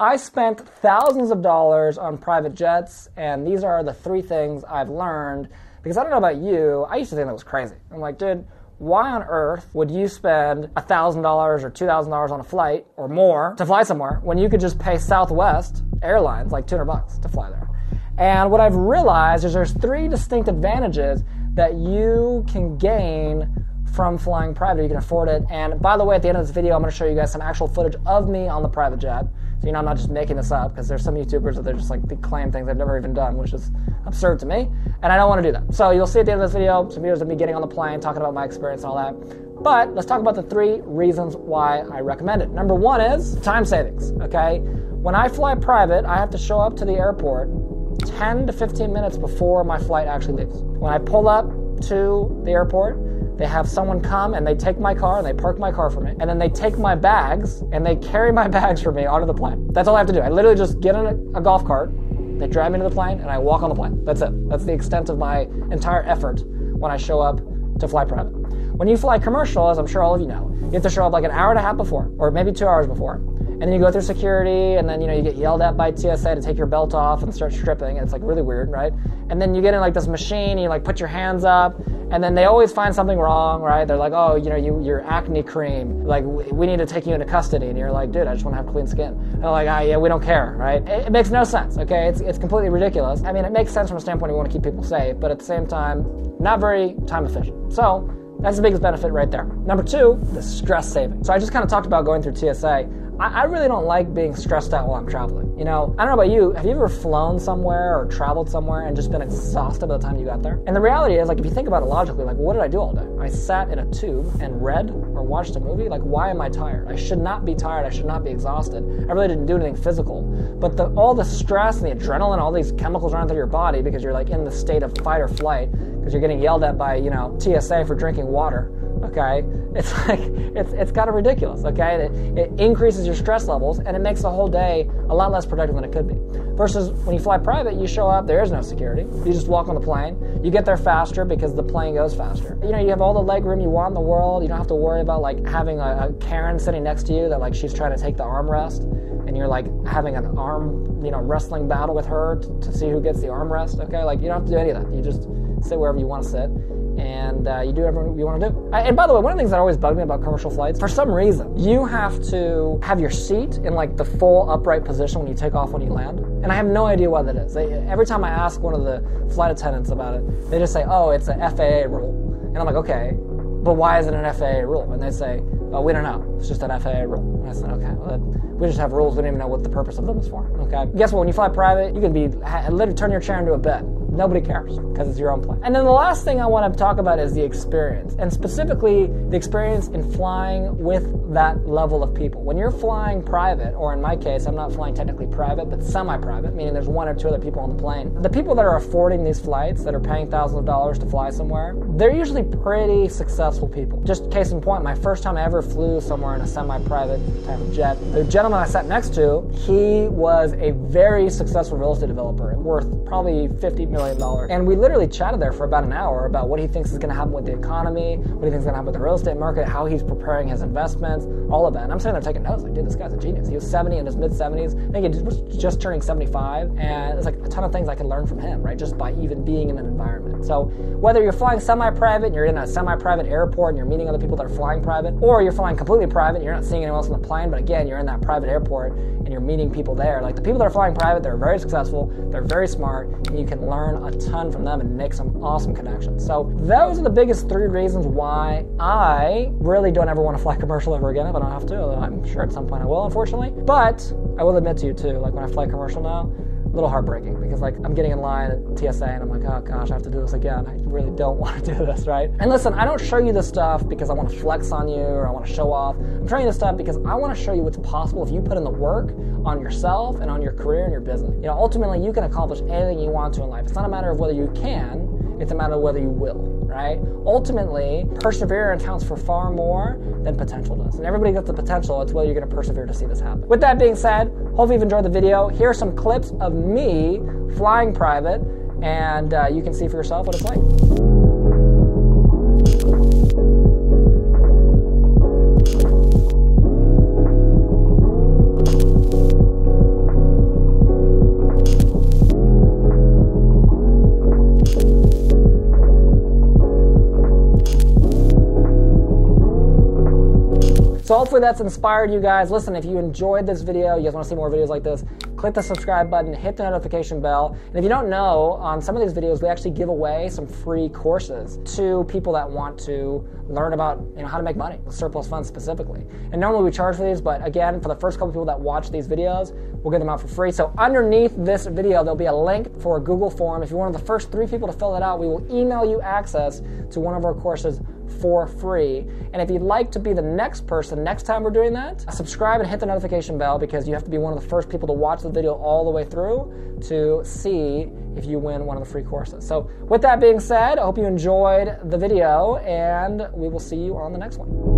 I spent thousands of dollars on private jets, and these are the three things I've learned. Because I don't know about you, I used to think that was crazy. I'm like, dude, why on earth would you spend $1,000 or $2,000 on a flight or more to fly somewhere when you could just pay Southwest Airlines like 200 bucks to fly there? And what I've realized is there's three distinct advantages that you can gain from flying private. You can afford it. And by the way, at the end of this video, I'm going to show you guys some actual footage of me on the private jet. So you know I'm not just making this up because there's some YouTubers that they're just like they claim things they've never even done, which is absurd to me. And I don't want to do that. So you'll see at the end of this video some videos of me getting on the plane, talking about my experience and all that. But let's talk about the three reasons why I recommend it. Number one is time savings. Okay, when I fly private, I have to show up to the airport 10 to 15 minutes before my flight actually leaves. When I pull up to the airport, they have someone come and they take my car and they park my car for me. And then they take my bags and they carry my bags for me onto the plane. That's all I have to do. I literally just get in a, a golf cart, they drive me to the plane, and I walk on the plane. That's it. That's the extent of my entire effort when I show up to fly private. When you fly commercial, as I'm sure all of you know, you have to show up like an hour and a half before, or maybe two hours before and then you go through security, and then you know you get yelled at by TSA to take your belt off and start stripping. And it's like really weird, right? And then you get in like this machine, and you like put your hands up, and then they always find something wrong, right? They're like, oh, you know, you, your acne cream, like we need to take you into custody, and you're like, dude, I just want to have clean skin. And they're like, ah, yeah, we don't care, right? It, it makes no sense, okay? It's it's completely ridiculous. I mean, it makes sense from a standpoint we want to keep people safe, but at the same time, not very time efficient. So. That's the biggest benefit right there. Number two, the stress saving. So I just kind of talked about going through TSA. I, I really don't like being stressed out while I'm traveling. You know, I don't know about you. Have you ever flown somewhere or traveled somewhere and just been exhausted by the time you got there? And the reality is, like, if you think about it logically, like, what did I do all day? I sat in a tube and read or watched a movie. Like, why am I tired? I should not be tired. I should not be exhausted. I really didn't do anything physical. But the, all the stress and the adrenaline, all these chemicals running through your body because you're like in the state of fight or flight because you're getting yelled at by, you know, TSA for drinking water okay? It's like it's, it's kind of ridiculous okay? It, it, increases your stress levels and it makes the whole day a lot less productive than it could be. Versus when you fly private you show up there is no security. You just walk on the plane. You get there faster because the plane goes faster. You know you have all the leg room you want in the world. You don't have to worry about like having a, a karen sitting next to you that like she's trying to take the armrest and you're like having an arm you know wrestling battle with her to, to see who gets the armrest okay? Like you don't have to do any of that. You just sit wherever you want to sit and uh, you do whatever you want to do. And by the way, one of the things that always bugged me about commercial flights, for some reason, you have to have your seat in like the full upright position when you take off when you land. And I have no idea why that is. They, every time I ask one of the flight attendants about it, they just say, "Oh, it's a FAA rule," and I'm like, "Okay, but why is it an FAA rule?" And they say, "Oh, we don't know. It's just an FAA rule." And I said, "Okay, well, we just have rules. We don't even know what the purpose of them is for." Okay. Guess what? When you fly private, you can be literally turn your chair into a bed Nobody cares because it's your own plane. And then the last thing I want to talk about is the experience, and specifically the experience in flying with that level of people. When you're flying private, or in my case, I'm not flying technically private, but semi private, meaning there's one or two other people on the plane. The people that are affording these flights, that are paying thousands of dollars to fly somewhere, they're usually pretty successful people. Just case in point, my first time I ever flew somewhere in a semi private type of jet, the gentleman I sat next to, he was a very successful real estate developer worth probably 50 million million. And we literally chatted there for about an hour about what he thinks is going to happen with the economy, what he thinks is going to happen with the real estate market, how he's preparing his investments, all of that. And I'm sitting there taking notes, like, dude, this guy's a genius. He was 70 in his mid 70s. I think he was just turning 75. And it's like a ton of things I can learn from him, right? Just by even being in an environment. So whether you're flying semi private and you're in a semi private airport and you're meeting other people that are flying private, or you're flying completely private and you're not seeing anyone else on the plane, but again, you're in that private airport and you're meeting people there. Like the people that are flying private, they're very successful, they're very smart, and you can learn a ton ton from them and make some awesome connections. So those are the biggest three reasons why I really don't ever want to fly commercial ever again if I don't have to. I'm sure at some point I will, unfortunately. But I will admit to you too, like when I fly commercial now, a little heartbreaking because like I'm getting in line at TSA and I'm like, oh gosh, I have to do this again. I really don't want to do this, right? And listen, I don't show you this stuff because I want to flex on you or I want to show off. I'm showing you this stuff because I want to show you what's possible if you put in the work on yourself and on your career and your business. You know, ultimately you can accomplish anything you want to in life. It's not a matter of whether you can, it's a matter of whether you will right? Ultimately, perseverance counts for far more than potential does. And everybody gets the potential, it's whether you're going to persevere to see this happen. With that being said, hopefully you've enjoyed the video. Here are some clips of me flying private, and uh, you can see for yourself what it's like. Hopefully that's inspired you guys. Listen, if you enjoyed this video, you guys want to see more videos like this, click the subscribe button, hit the notification bell. And if you don't know, on some of these videos, we actually give away some free courses to people that want to learn about you know how to make money with surplus funds specifically. And normally we charge for these, but again, for the first couple people that watch these videos, we'll give them out for free. So underneath this video, there'll be a link for a Google form. If you're one of the first three people to fill it out, we will email you access to one of our courses for free. And if you'd like to be the next person next time we're doing that, subscribe and hit the notification bell because you have to be one of the first people to watch the video all the way through to see if you win one of the free courses. So, with that being said, I hope you enjoyed the video and we will see you on the next one.